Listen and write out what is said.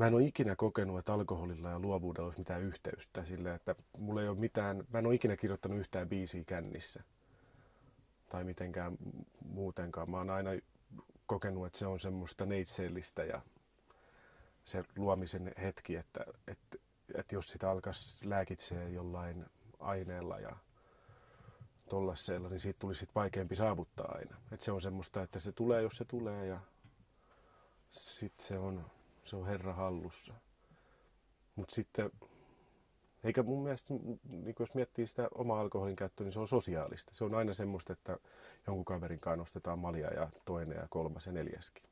mä en ole ikinä kokenut, että alkoholilla ja luovuudella olisi mitään yhteystä sille, että mulla ei ole mitään, mä en ole ikinä kirjoittanut yhtään biisiä kännissä tai mitenkään muutenkaan. Mä oon aina kokenut, että se on semmoista neitseellistä ja se luomisen hetki, että, että, että jos sitä alkaisi lääkitseä jollain aineella ja tollasseella, niin siitä tulisi sit vaikeampi saavuttaa aina. Et se on semmoista, että se tulee, jos se tulee ja sitten se on, se on Herra hallussa. Mutta sitten, eikä mun mielestä, niin jos miettii sitä omaa alkoholin käyttöä, niin se on sosiaalista. Se on aina semmoista, että jonkun kaverin kanssa nostetaan malia ja toinen ja kolmas ja neljäskin.